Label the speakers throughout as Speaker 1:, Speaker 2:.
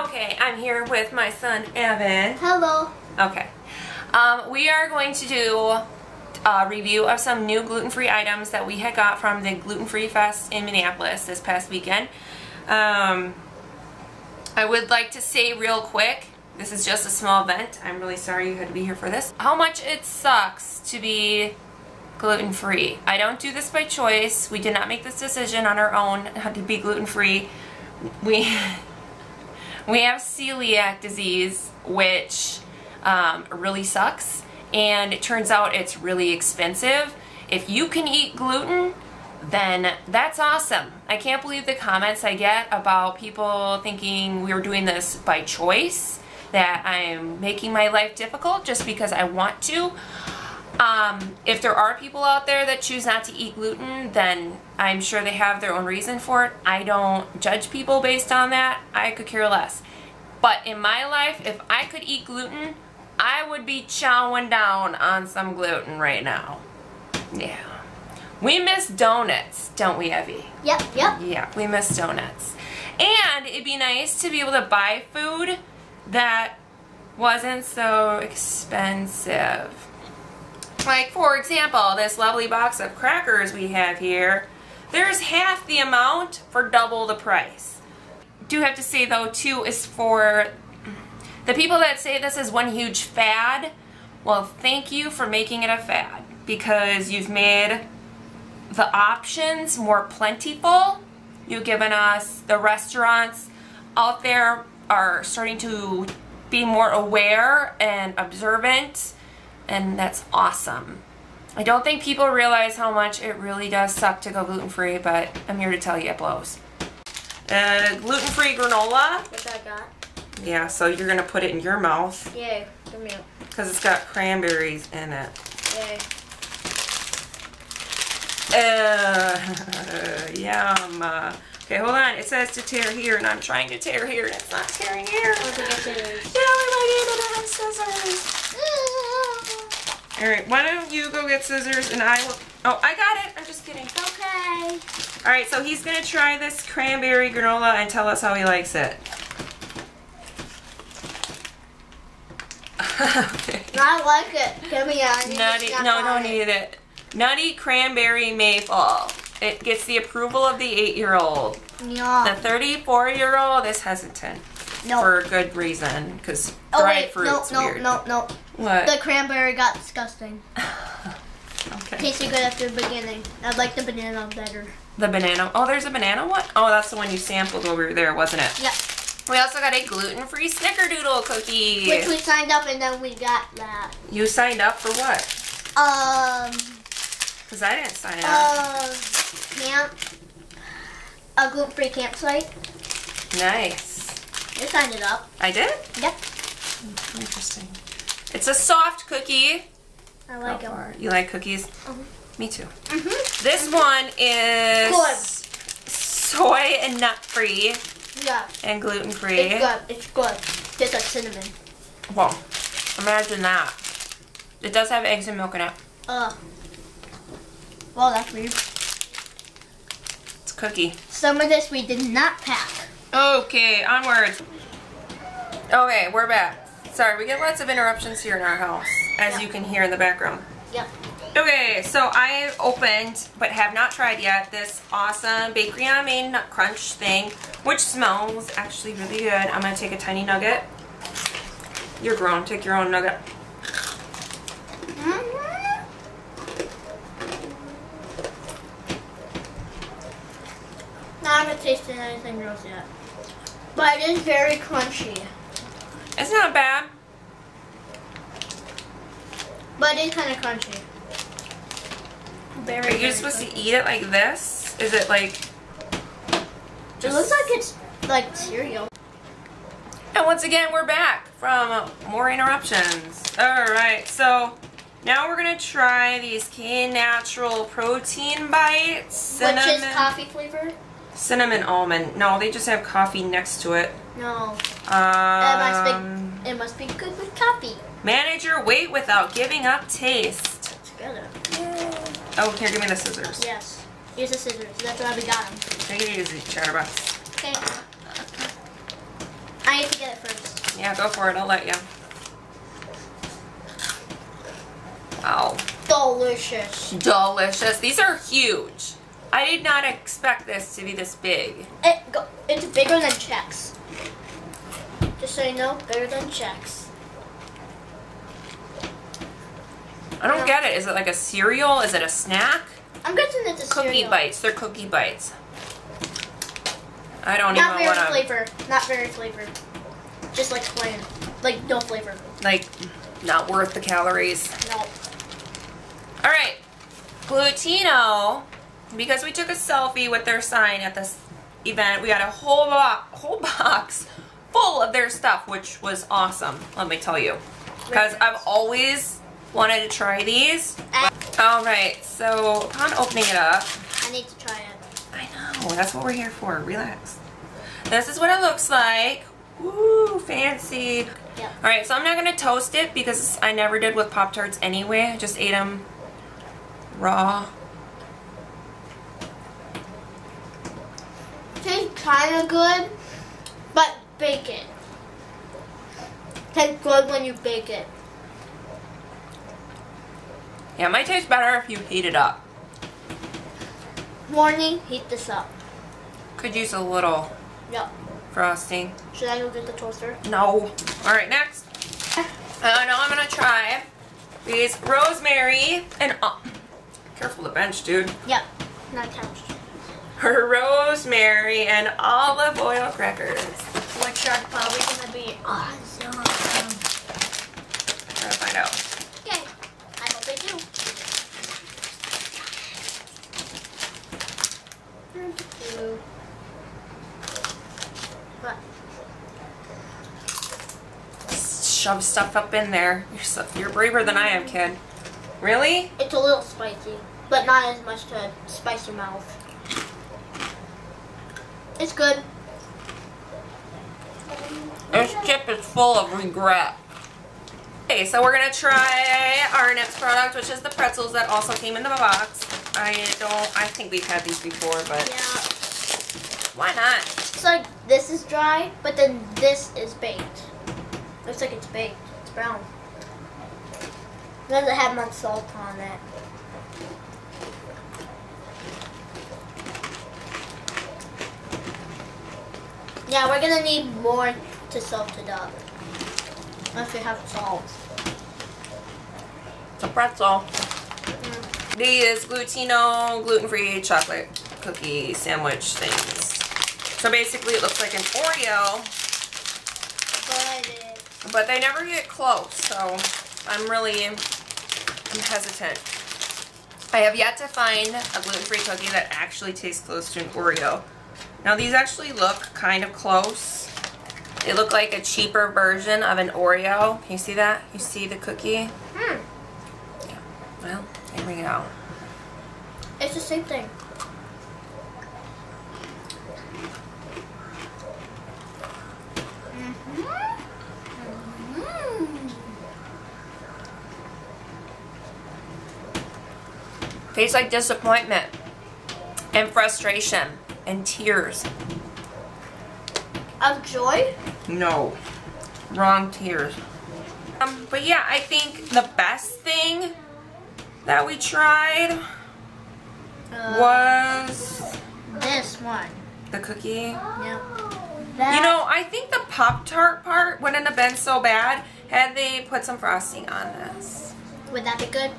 Speaker 1: Okay, I'm here with my son Evan.
Speaker 2: Hello.
Speaker 1: Okay. Um, we are going to do a review of some new gluten-free items that we had got from the Gluten Free Fest in Minneapolis this past weekend. Um, I would like to say real quick, this is just a small event. I'm really sorry you had to be here for this. How much it sucks to be gluten-free. I don't do this by choice. We did not make this decision on our own how to be gluten-free. We we have celiac disease, which um, really sucks, and it turns out it's really expensive. If you can eat gluten, then that's awesome. I can't believe the comments I get about people thinking we are doing this by choice, that I'm making my life difficult just because I want to. Um, if there are people out there that choose not to eat gluten, then I'm sure they have their own reason for it. I don't judge people based on that. I could care less. But in my life, if I could eat gluten, I would be chowing down on some gluten right now. Yeah. We miss donuts, don't we, Evie?
Speaker 2: Yep, yep.
Speaker 1: Yeah, we miss donuts. And it'd be nice to be able to buy food that wasn't so expensive. Like, for example, this lovely box of crackers we have here, there's half the amount for double the price. Do have to say, though, too, is for the people that say this is one huge fad, well, thank you for making it a fad because you've made the options more plentiful. You've given us the restaurants out there are starting to be more aware and observant and that's awesome. I don't think people realize how much it really does suck to go gluten-free, but I'm here to tell you it blows. Uh, gluten-free granola.
Speaker 2: What I got?
Speaker 1: Yeah, so you're going to put it in your mouth
Speaker 2: Yeah,
Speaker 1: because it's got cranberries in it.
Speaker 2: Yay.
Speaker 1: Uh, yum. Uh, okay, hold on. It says to tear here, and I'm trying to tear here, and it's not tearing here.
Speaker 2: Want to get?
Speaker 1: Yeah, we might to have scissors. All right, why don't you go get scissors, and I will. Oh, I got it. I'm just kidding.
Speaker 2: Okay.
Speaker 1: All right, so he's gonna try this cranberry granola and tell us how he likes it. okay.
Speaker 2: I like it. Give me
Speaker 1: Nutty, no, don't need it. Nutty cranberry maple. It gets the approval of the eight-year-old.
Speaker 2: Yeah.
Speaker 1: The 34-year-old is hesitant
Speaker 2: No.
Speaker 1: for a good reason, because
Speaker 2: oh
Speaker 1: dried
Speaker 2: wait, no,
Speaker 1: fruit's
Speaker 2: no,
Speaker 1: weird.
Speaker 2: no, no.
Speaker 1: What?
Speaker 2: The cranberry got disgusting.
Speaker 1: okay.
Speaker 2: Tasted good at the beginning. I like the banana better.
Speaker 1: The banana. Oh, there's a banana one? Oh, that's the one you sampled over there, wasn't it?
Speaker 2: Yep.
Speaker 1: We also got a gluten-free snickerdoodle cookie.
Speaker 2: Which we signed up and then we got that.
Speaker 1: You signed up for what?
Speaker 2: Um.
Speaker 1: Because I didn't sign up.
Speaker 2: Uh, camp. A gluten-free campsite.
Speaker 1: nice.
Speaker 2: You signed it up.
Speaker 1: I did?
Speaker 2: Yep.
Speaker 1: Interesting. It's a soft cookie.
Speaker 2: I like them.
Speaker 1: far? You like cookies?
Speaker 2: Mhm.
Speaker 1: Me too.
Speaker 2: Mhm.
Speaker 1: This one is
Speaker 2: Good.
Speaker 1: soy and nut free
Speaker 2: Yeah.
Speaker 1: and gluten free.
Speaker 2: It's good. It's good. Tastes like cinnamon.
Speaker 1: Well, imagine that. It does have eggs and milk in it.
Speaker 2: Uh. Well, that's weird.
Speaker 1: It's a cookie.
Speaker 2: Some of this we did not pack.
Speaker 1: Okay, onwards. Okay, we're back. Sorry, we get lots of interruptions here in our house, as you can hear in the background.
Speaker 2: Yep.
Speaker 1: Okay, so I opened, but have not tried yet, this awesome Bakery on Main Nut Crunch thing, which smells actually really good. I'm going to take a tiny nugget. You're grown. Take your own nugget.
Speaker 2: Mm-hmm. No, I haven't tasted anything gross yet. But it is very crunchy.
Speaker 1: It's not bad.
Speaker 2: But it is kind of crunchy. Very,
Speaker 1: Are you supposed to eat it like this? Is it like...
Speaker 2: It looks like it's like cereal.
Speaker 1: And once again, we're back from more interruptions. Alright, so now we're going to try these K Natural Protein Bites.
Speaker 2: Which is coffee flavored?
Speaker 1: Cinnamon almond. No, they just have coffee next to it.
Speaker 2: No. Um, It must
Speaker 1: Um,
Speaker 2: be. It must be good with coffee.
Speaker 1: manage your weight without giving up taste.
Speaker 2: It's good.
Speaker 1: Oh, here, give me the scissors.
Speaker 2: Yes. Here's the scissors. That's why we got them.
Speaker 1: Take it easy, Chatterbox.
Speaker 2: Okay. I need to get it first.
Speaker 1: Yeah, go for it. I'll let you. Wow.
Speaker 2: Delicious.
Speaker 1: Delicious. These are huge. I did not expect this to be this big.
Speaker 2: It go, it's bigger than Chex. Just so you know, bigger than Chex.
Speaker 1: I don't get it. Is it like a cereal? Is it a snack?
Speaker 2: I'm guessing it's a
Speaker 1: Cookie
Speaker 2: cereal.
Speaker 1: bites. They're cookie bites. I don't
Speaker 2: Not
Speaker 1: even
Speaker 2: very
Speaker 1: want to
Speaker 2: flavor. Not very flavor. Just like plain. Like no flavor.
Speaker 1: like not worth the calories.
Speaker 2: No.
Speaker 1: All right, Glutino, because we took a selfie with their sign at this event, we got a whole bo- whole box full of their stuff, which was awesome. Let me tell you, because I've always wanted to try these. Ah. All right, so upon opening it up,
Speaker 2: I need to try it.
Speaker 1: I know that's what we're here for. Relax. This is what it looks like. Woo, fancy.
Speaker 2: Yep.
Speaker 1: All right, so I'm not gonna toast it because I never did with Pop Tarts anyway. I just ate them raw.
Speaker 2: Tastes kind of good, but bake it. Tastes good when you bake it.
Speaker 1: Yeah, it might taste better if you heat it up.
Speaker 2: Warning, heat this up.
Speaker 1: Could use a little
Speaker 2: Yep.
Speaker 1: frosting.
Speaker 2: Should I go get the toaster?
Speaker 1: No. All right, next. Uh, now I'm gonna try these rosemary and uh, careful the bench, dude.
Speaker 2: Yep. Not couch.
Speaker 1: Her rosemary and olive oil crackers.
Speaker 2: Which are probably gonna be awesome.
Speaker 1: Try to find out.
Speaker 2: Okay. I hope they do.
Speaker 1: Shove stuff up in there. You're so, you're braver than I am, kid. Really?
Speaker 2: It's a little spicy, but not as much to spice your mouth. It's good.
Speaker 1: This chip is full of regret. Okay, so we're gonna try our next product, which is the pretzels that also came in the box. I don't, I think we've had these before, but
Speaker 2: Yeah.
Speaker 1: why not?
Speaker 2: It's like this is dry, but then this is baked. Looks like it's baked. It's brown. It Doesn't have much salt on it. Yeah, we're gonna need more to salt it up. Unless we have salt.
Speaker 1: It's a pretzel. Mm. These Glutino gluten-free chocolate cookie sandwich things. So basically it looks like an Oreo,
Speaker 2: But
Speaker 1: but they never get close, so I'm really I'm hesitant. I have yet to find a gluten-free cookie that actually tastes close to an Oreo. Now these actually look kind of close. They look like a cheaper version of an Oreo. Can you see that? You see the cookie?
Speaker 2: Hmm. Yeah.
Speaker 1: Well, there we go.
Speaker 2: It's the same thing.
Speaker 1: Tastes like disappointment and frustration and tears.
Speaker 2: Of joy?
Speaker 1: No. Wrong tears. Um, but yeah, I think the best thing that we tried
Speaker 2: Uh,
Speaker 1: was
Speaker 2: this one.
Speaker 1: the cookie.
Speaker 2: Yep.
Speaker 1: You know, I think the Pop Tart part wouldn't have been so bad had they put some frosting on this.
Speaker 2: would that be good?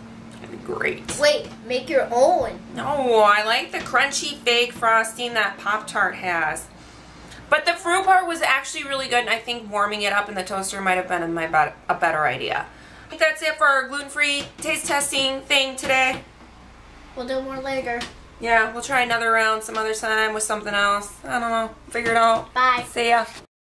Speaker 1: Be great.
Speaker 2: Wait, make your own.
Speaker 1: No, I like the crunchy fake frosting that Pop Tart has. But the fruit part was actually really good, and I think warming it up in the toaster might have been my bet- a better idea. I think that's it for our gluten-free taste testing thing today.
Speaker 2: We'll do more later.
Speaker 1: Yeah, we'll try another round some other time with something else. I don't know. Figure it out.
Speaker 2: Bye.
Speaker 1: See ya.